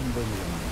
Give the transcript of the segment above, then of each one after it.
Unbelievable.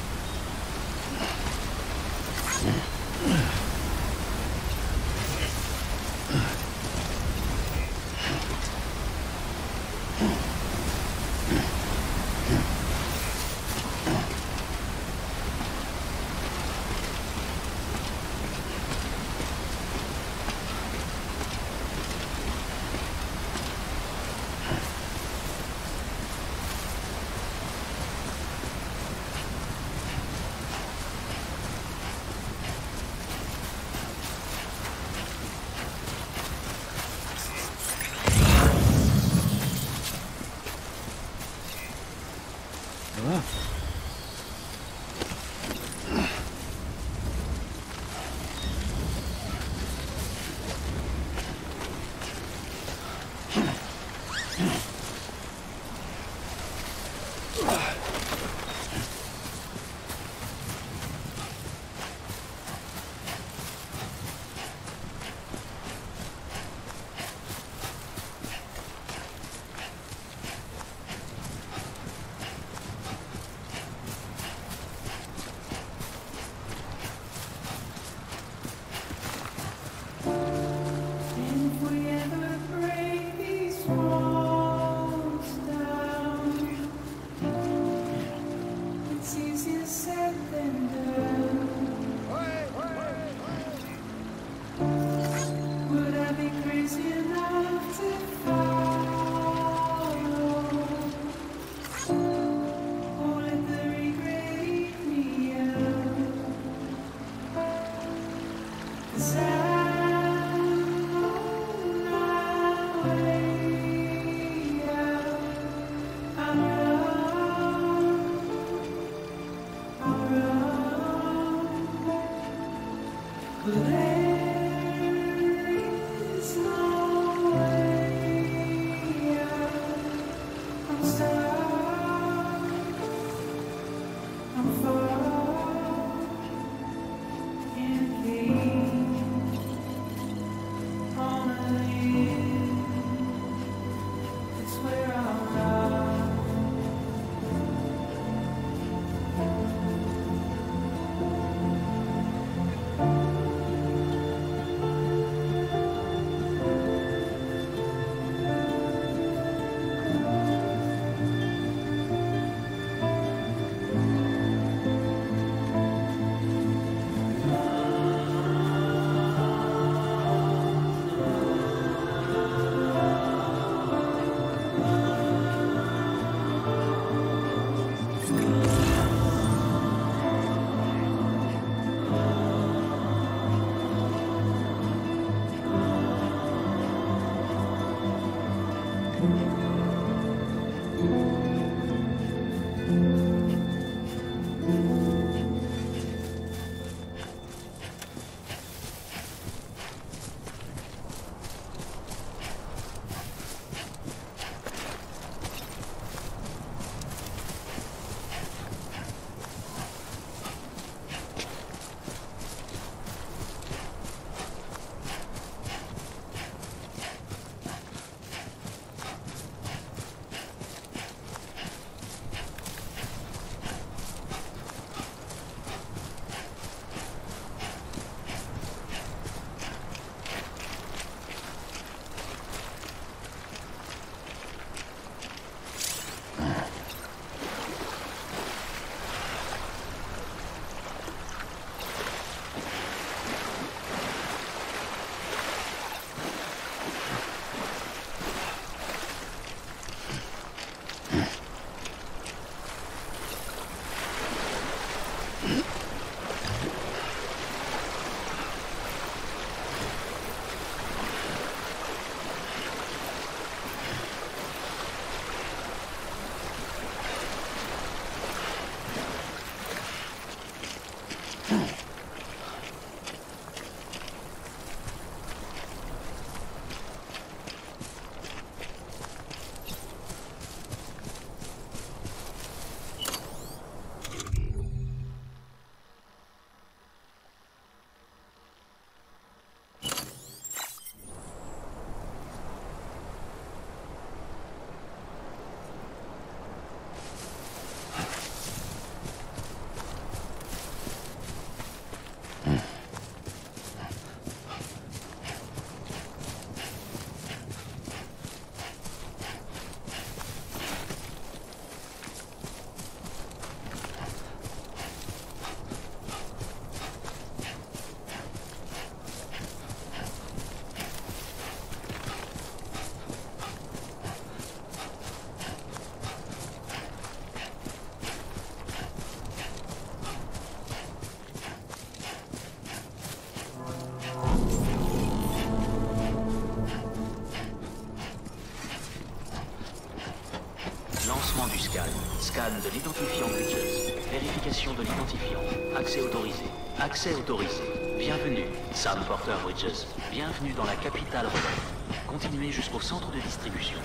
De l'identifiant Bridges. Vérification de l'identifiant. Accès autorisé. Accès autorisé. Bienvenue, Sam Porter Bridges. Bienvenue dans la capitale relève. Continuez jusqu'au centre de distribution.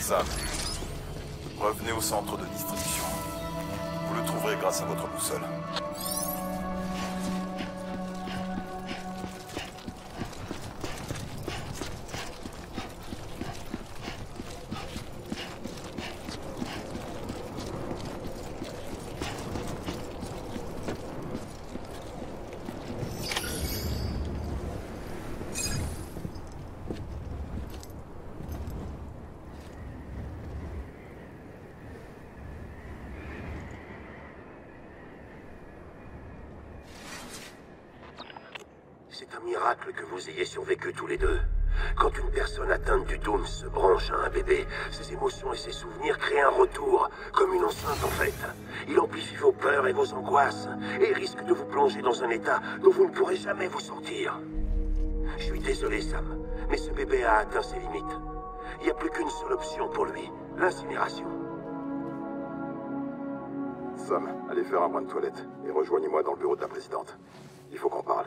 Sam, revenez au centre de distribution. Vous le trouverez grâce à votre boussole. C'est un miracle que vous ayez survécu tous les deux. Quand une personne atteinte du Doom se branche à un bébé, ses émotions et ses souvenirs créent un retour, comme une enceinte en fait. Il amplifie vos peurs et vos angoisses, et risque de vous plonger dans un état dont vous ne pourrez jamais vous sortir. Je suis désolé, Sam, mais ce bébé a atteint ses limites. Il n'y a plus qu'une seule option pour lui, l'incinération. Sam, allez faire un point de toilette et rejoignez-moi dans le bureau de la présidente. Il faut qu'on parle.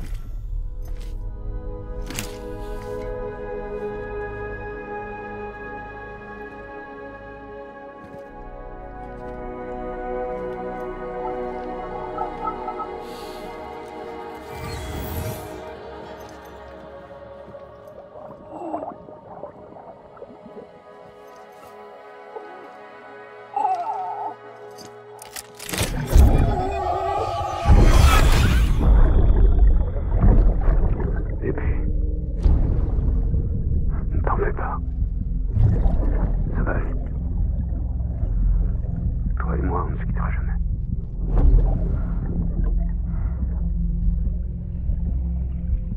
Pas. Ça va aller. Toi et moi, on ne se quittera jamais.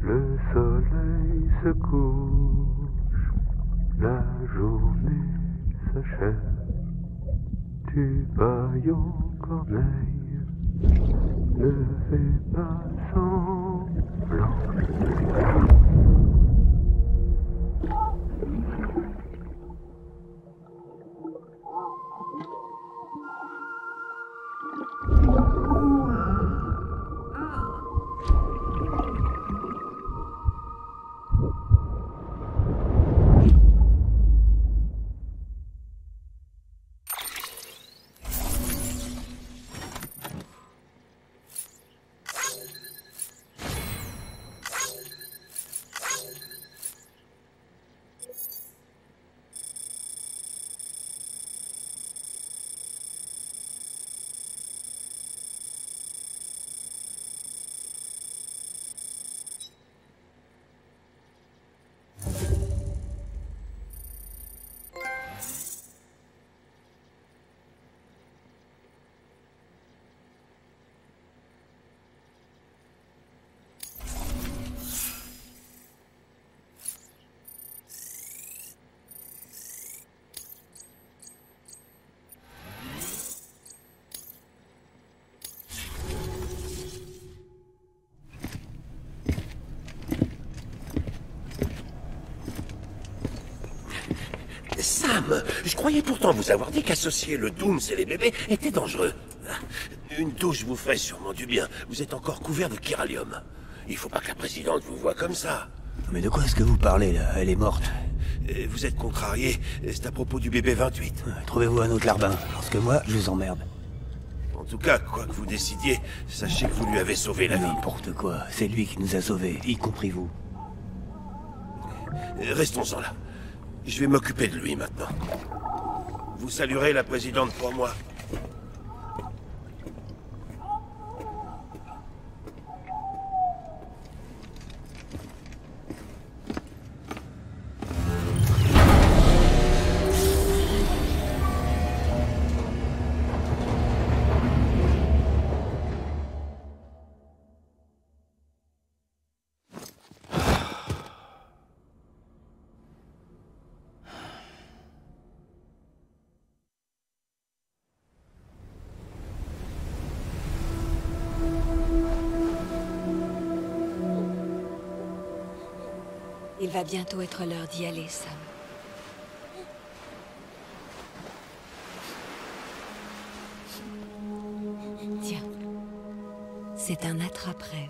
Le soleil se couche, la journée s'achève. Tu bailles en corneille, ne fais pas semblant. Je croyais pourtant vous avoir dit qu'associer le Dooms et les bébés était dangereux. Une douche vous ferait sûrement du bien. Vous êtes encore couvert de chiralium. Il faut pas que la présidente vous voie comme ça. Mais de quoi est-ce que vous parlez là Elle est morte. Euh, Vous êtes contrarié. C'est à propos du bébé 28. Euh, Trouvez-vous un autre larbin, parce que moi, je vous emmerde. En tout cas, quoi que vous décidiez, sachez que vous lui avez sauvé la vie. N'importe quoi, c'est lui qui nous a sauvés, y compris vous. Euh, Restons-en là. Je vais m'occuper de lui maintenant. Vous saluerez la présidente pour moi. Bientôt être l'heure d'y aller, Sam. Tiens. C'est un attrape-rêve.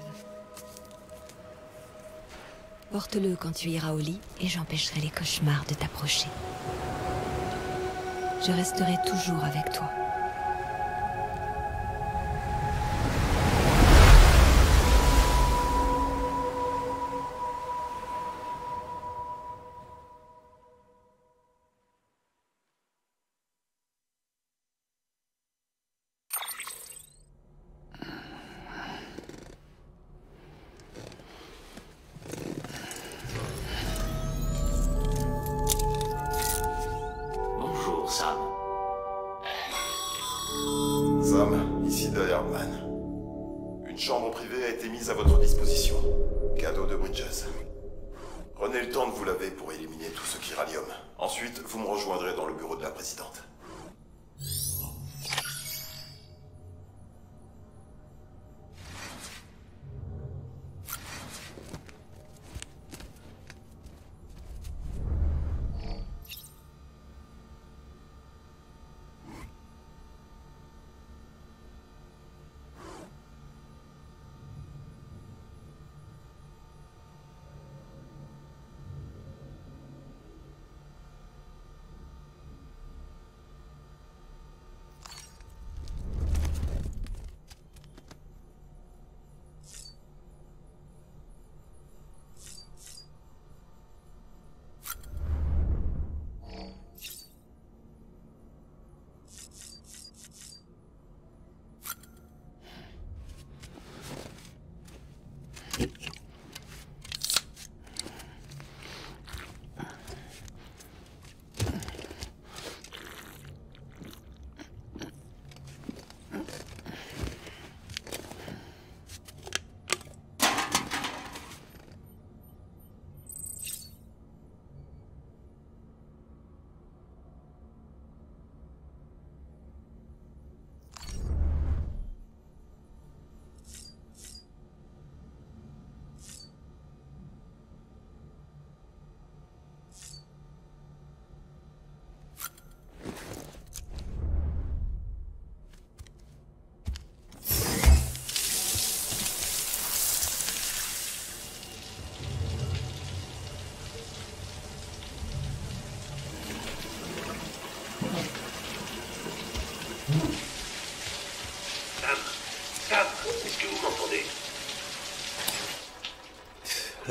Porte-le quand tu iras au lit et j'empêcherai les cauchemars de t'approcher. Je resterai toujours avec toi.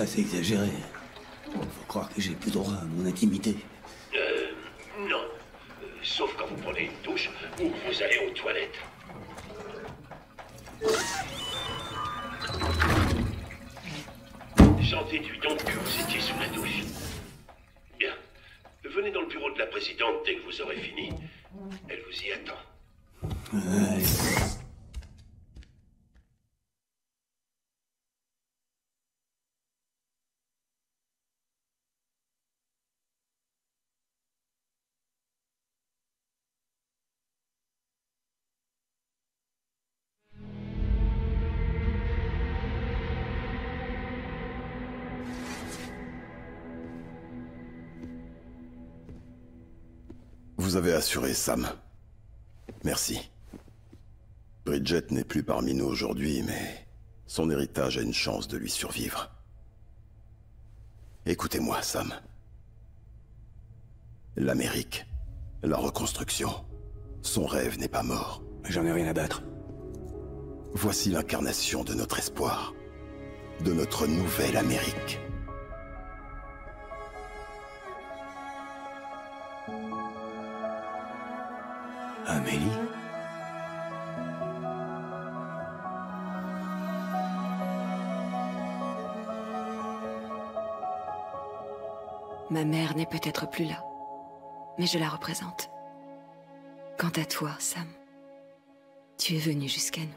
C'est exagéré. Faut croire que j'ai plus droit à mon intimité. Vous avez assuré Sam. Merci. Bridget n'est plus parmi nous aujourd'hui, mais son héritage a une chance de lui survivre. Écoutez-moi, Sam. L'Amérique, la reconstruction, son rêve n'est pas mort. J'en ai rien à battre. Voici l'incarnation de notre espoir, de notre nouvelle Amérique. Amélie Ma mère n'est peut-être plus là, mais je la représente. Quant à toi, Sam, tu es venu jusqu'à nous.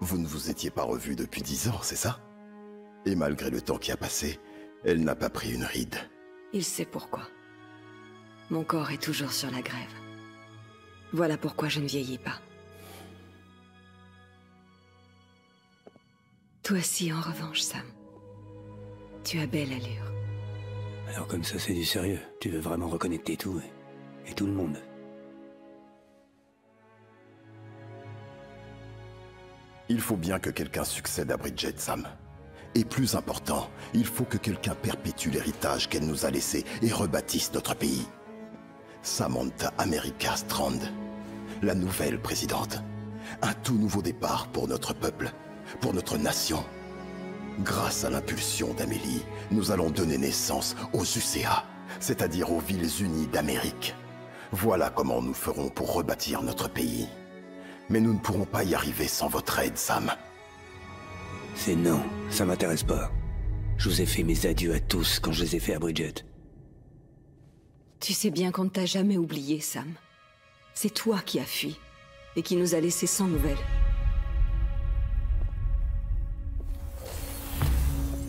Vous ne vous étiez pas revus depuis dix ans, c'est ça? Et malgré le temps qui a passé, elle n'a pas pris une ride. Il sait pourquoi. Mon corps est toujours sur la grève. Voilà pourquoi je ne vieillis pas. Toi aussi, en revanche, Sam. Tu as belle allure. Alors comme ça, c'est du sérieux. Tu veux vraiment reconnecter tout et, et tout le monde. Il faut bien que quelqu'un succède à Bridget, Sam. Et plus important, il faut que quelqu'un perpétue l'héritage qu'elle nous a laissé et rebâtisse notre pays. Samantha America Strand, la nouvelle présidente. Un tout nouveau départ pour notre peuple, pour notre nation. Grâce à l'impulsion d'Amélie, nous allons donner naissance aux UCA, c'est-à-dire aux villes unies d'Amérique. Voilà comment nous ferons pour rebâtir notre pays. Mais nous ne pourrons pas y arriver sans votre aide, Sam. C'est non, ça m'intéresse pas. Je vous ai fait mes adieux à tous quand je les ai fait à Bridget. Tu sais bien qu'on ne t'a jamais oublié, Sam. C'est toi qui as fui, et qui nous a laissés sans nouvelles.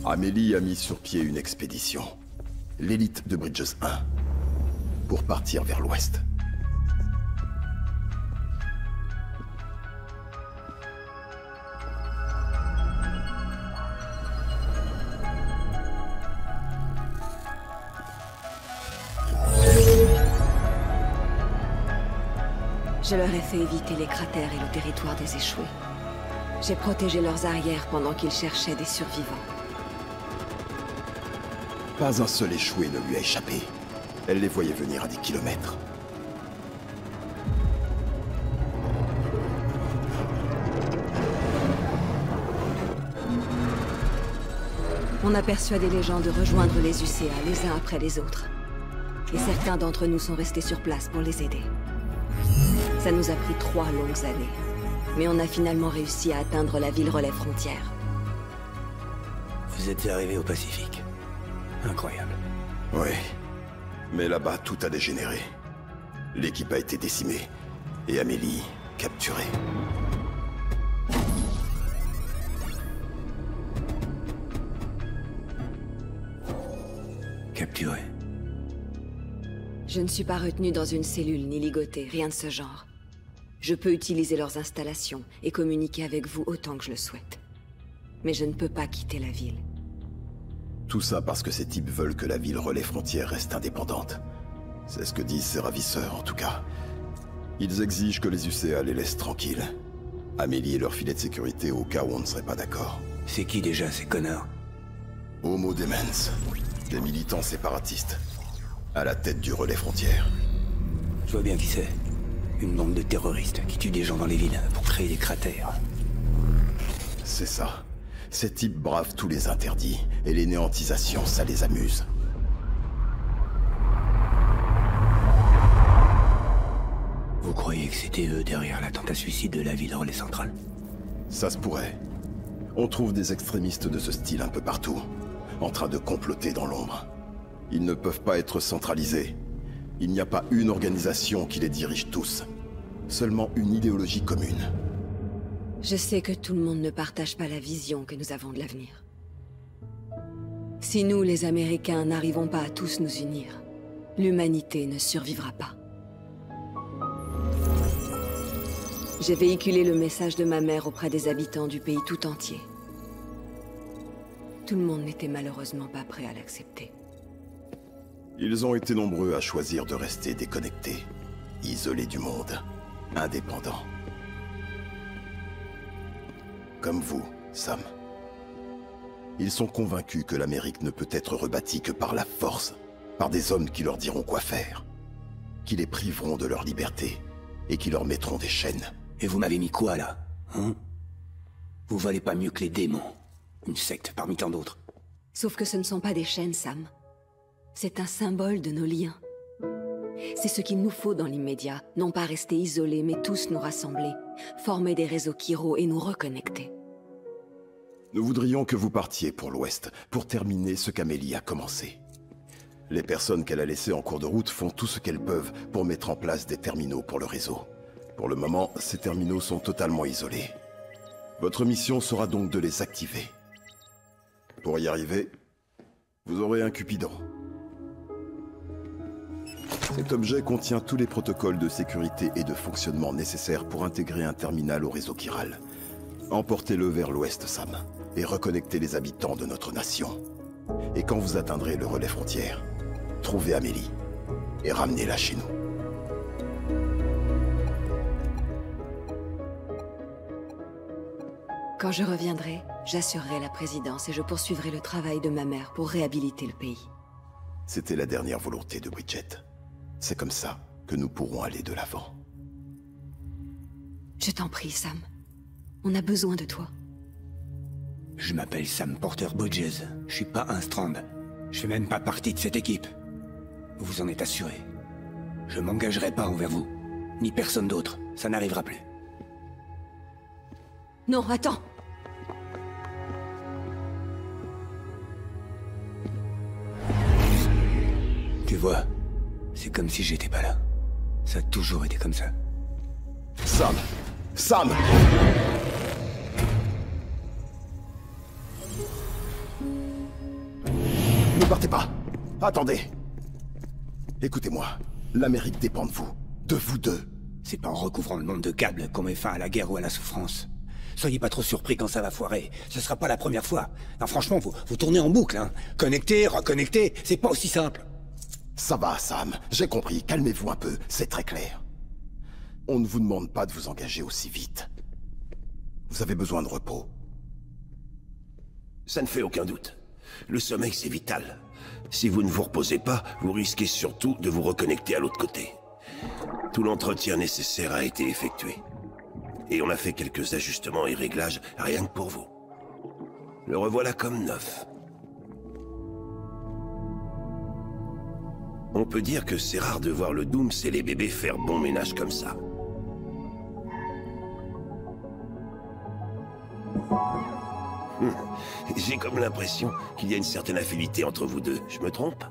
Amélie a mis sur pied une expédition. L'élite de Bridges 1. Pour partir vers l'ouest. Je leur ai fait éviter les cratères et le territoire des échoués. J'ai protégé leurs arrières pendant qu'ils cherchaient des survivants. Pas un seul échoué ne lui a échappé. Elle les voyait venir à des kilomètres. On a persuadé les gens de rejoindre les UCA les uns après les autres. Et certains d'entre nous sont restés sur place pour les aider. Ça nous a pris trois longues années. Mais on a finalement réussi à atteindre la ville relais frontière. Vous êtes arrivé au Pacifique. Incroyable. Oui. Mais là-bas, tout a dégénéré. L'équipe a été décimée. Et Amélie, capturée. Capturé. Je ne suis pas retenu dans une cellule ni ligoté, rien de ce genre. Je peux utiliser leurs installations et communiquer avec vous autant que je le souhaite. Mais je ne peux pas quitter la ville. Tout ça parce que ces types veulent que la ville relais frontière reste indépendante. C'est ce que disent ces ravisseurs, en tout cas. Ils exigent que les UCA les laissent tranquilles. Amélie et leur filet de sécurité au cas où on ne serait pas d'accord. C'est qui déjà ces connards? Homo Demens, des militants séparatistes, à la tête du relais frontière. Je vois bien qui c'est. Une bande de terroristes qui tuent des gens dans les villes pour créer des cratères. C'est ça. Ces types bravent tous les interdits, et les néantisations, ça les amuse. Vous croyez que c'était eux derrière l'attentat suicide de la ville relais centrale Ça se pourrait. On trouve des extrémistes de ce style un peu partout, en train de comploter dans l'ombre. Ils ne peuvent pas être centralisés. Il n'y a pas une organisation qui les dirige tous. Seulement une idéologie commune. Je sais que tout le monde ne partage pas la vision que nous avons de l'avenir. Si nous, les Américains, n'arrivons pas à tous nous unir, l'humanité ne survivra pas. J'ai véhiculé le message de ma mère auprès des habitants du pays tout entier. Tout le monde n'était malheureusement pas prêt à l'accepter. Ils ont été nombreux à choisir de rester déconnectés, isolés du monde, indépendants. Comme vous, Sam. Ils sont convaincus que l'Amérique ne peut être rebâtie que par la force, par des hommes qui leur diront quoi faire, qui les priveront de leur liberté et qui leur mettront des chaînes. Et vous m'avez mis quoi là Hein? Vous valez pas mieux que les démons. Une secte parmi tant d'autres. Sauf que ce ne sont pas des chaînes, Sam. C'est un symbole de nos liens. C'est ce qu'il nous faut dans l'immédiat, non pas rester isolés, mais tous nous rassembler, former des réseaux Kiro et nous reconnecter. Nous voudrions que vous partiez pour l'Ouest, pour terminer ce qu'Amélie a commencé. Les personnes qu'elle a laissées en cours de route font tout ce qu'elles peuvent pour mettre en place des terminaux pour le réseau. Pour le moment, ces terminaux sont totalement isolés. Votre mission sera donc de les activer. Pour y arriver, vous aurez un Cupidon. Cet objet contient tous les protocoles de sécurité et de fonctionnement nécessaires pour intégrer un terminal au réseau chiral. Emportez-le vers l'ouest, Sam. et reconnecter les habitants de notre nation. Et quand vous atteindrez le relais frontière, trouvez Amélie et ramenez-la chez nous. Quand je reviendrai, j'assurerai la présidence et je poursuivrai le travail de ma mère pour réhabiliter le pays. C'était la dernière volonté de Bridget. C'est comme ça que nous pourrons aller de l'avant. Je t'en prie, Sam. On a besoin de toi. Je m'appelle Sam Porter Bridges. Je suis pas un Strand. Je fais même pas partie de cette équipe. Vous vous en êtes assuré. Je m'engagerai pas envers vous. Ni personne d'autre. Ça n'arrivera plus. Non, attends Tu vois, c'est comme si j'étais pas là. Ça a toujours été comme ça. Sam Sam Ne partez pas Attendez Écoutez-moi, l'Amérique dépend de vous. De vous deux. C'est pas en recouvrant le monde de câbles qu'on met fin à la guerre ou à la souffrance. Soyez pas trop surpris quand ça va foirer. Ce sera pas la première fois. Non, franchement, vous, vous tournez en boucle, hein. Connecter, reconnecter, c'est pas aussi simple. Ça va, Sam. J'ai compris. Calmez-vous un peu. C'est très clair. On ne vous demande pas de vous engager aussi vite. Vous avez besoin de repos. Ça ne fait aucun doute. Le sommeil, c'est vital. Si vous ne vous reposez pas, vous risquez surtout de vous reconnecter à l'autre côté. Tout l'entretien nécessaire a été effectué. Et on a fait quelques ajustements et réglages rien que pour vous. Le revoilà comme neuf. On peut dire que c'est rare de voir le Dooms et les bébés faire bon ménage comme ça. Hum, J'ai comme l'impression qu'il y a une certaine affinité entre vous deux. Je me trompe?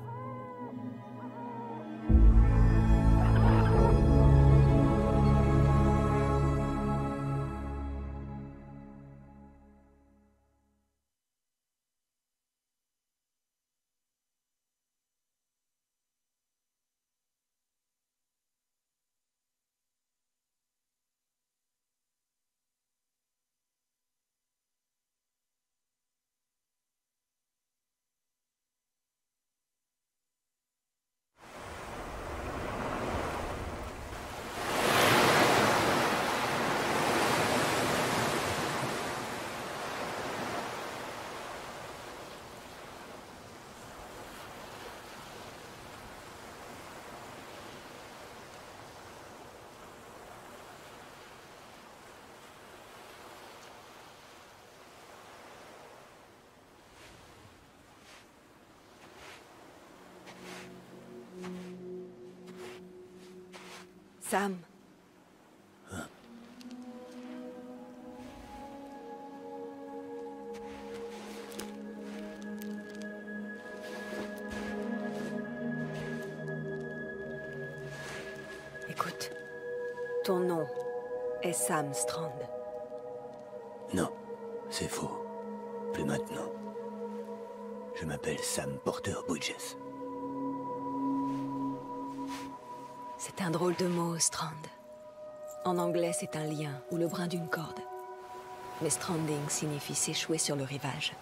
Sam. Écoute, ton nom est Sam Strand. Non, c'est faux. Plus maintenant. Je m'appelle Sam Porter Bridges. Un drôle de mot, Strand. En anglais, c'est un lien ou le brin d'une corde. Mais stranding signifie s'échouer sur le rivage.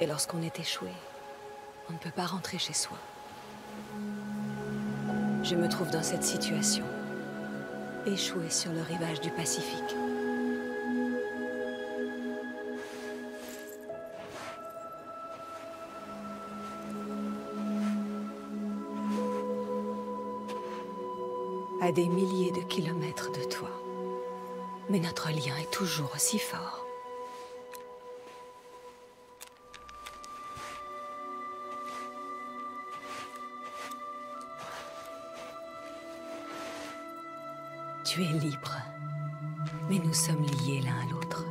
Et lorsqu'on est échoué, on ne peut pas rentrer chez soi. Je me trouve dans cette situation. Échoué sur le rivage du Pacifique. Des milliers de kilomètres de toi. Mais notre lien est toujours aussi fort. Tu es libre. Mais nous sommes liés l'un à l'autre.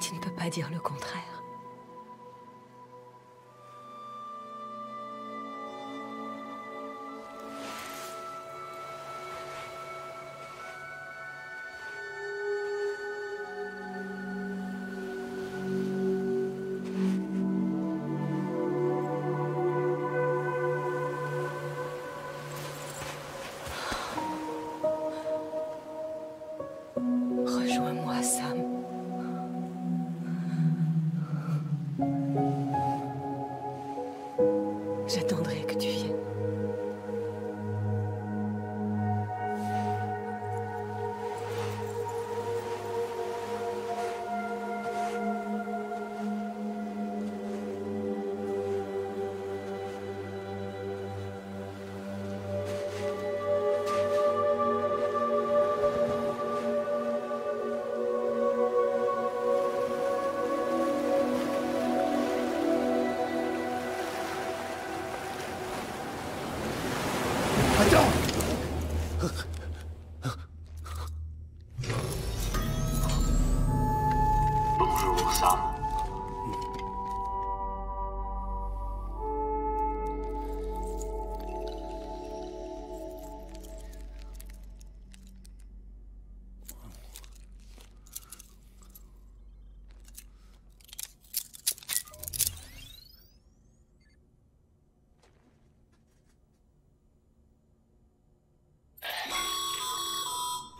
Tu ne peux pas dire le contraire.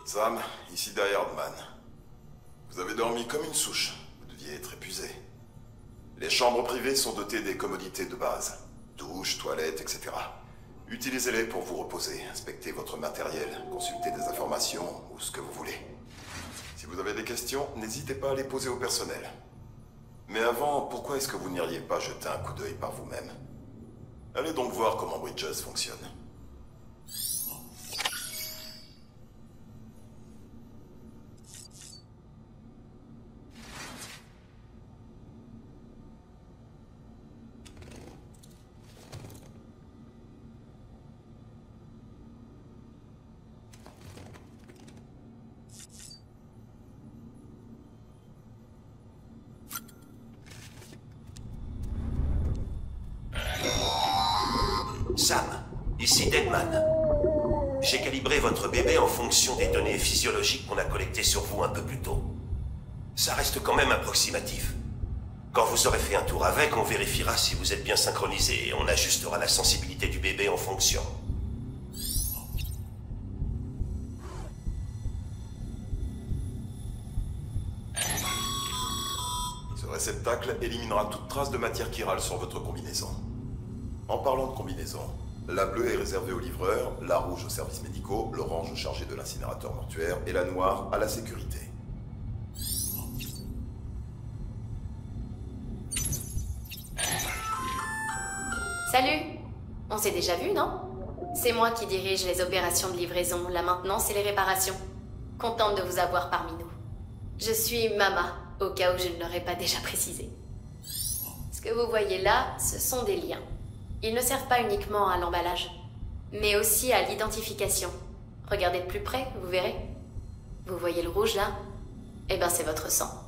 Sam, ici Hardman. Vous avez dormi comme une souche. Vous deviez être épuisé. Les chambres privées sont dotées des commodités de base. Douche, toilettes, etc. Utilisez-les pour vous reposer, inspecter votre matériel, consulter des informations ou ce que vous voulez. Si vous avez des questions, n'hésitez pas à les poser au personnel. Mais avant, pourquoi est-ce que vous n'iriez pas jeter un coup d'œil par vous-même? Allez donc voir comment Bridges fonctionne. Sam, ici Deadman. J'ai calibré votre bébé en fonction des données physiologiques qu'on a collectées sur vous un peu plus tôt. Ça reste quand même approximatif. Quand vous aurez fait un tour avec, on vérifiera si vous êtes bien synchronisé et on ajustera la sensibilité du bébé en fonction. Ce réceptacle éliminera toute trace de matière chirale sur votre combinaison. En parlant de combinaison, la bleue est réservée aux livreurs, la rouge aux services médicaux, l'orange chargé de l'incinérateur mortuaire et la noire à la sécurité. Salut On s'est déjà vu, non? C'est moi qui dirige les opérations de livraison, la maintenance et les réparations. Contente de vous avoir parmi nous. Je suis Mama, au cas où je ne l'aurais pas déjà précisé. Ce que vous voyez là, ce sont des liens. Ils ne servent pas uniquement à l'emballage, mais aussi à l'identification. Regardez de plus près, vous verrez. Vous voyez le rouge là? Eh ben c'est votre sang.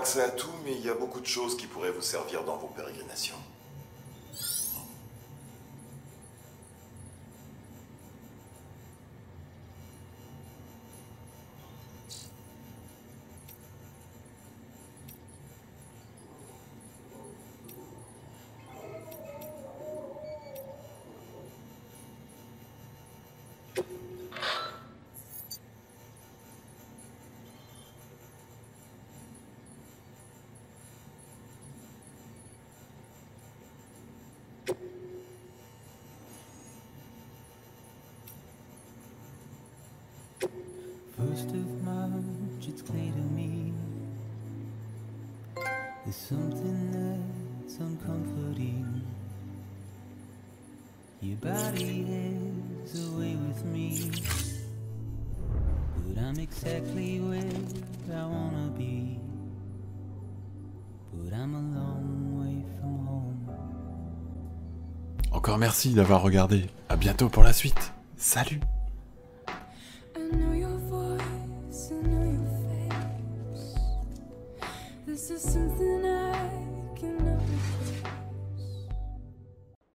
Accès à tout, mais il y a beaucoup de choses qui pourraient vous servir dans vos pérégrinations. First of March, it's clear to me. There's something that's uncomforting. Your body has a way with me. But I'm exactly where I wanna be. But I'm a long way from home. Encore merci d'avoir regardé. À bientôt pour la suite. Salut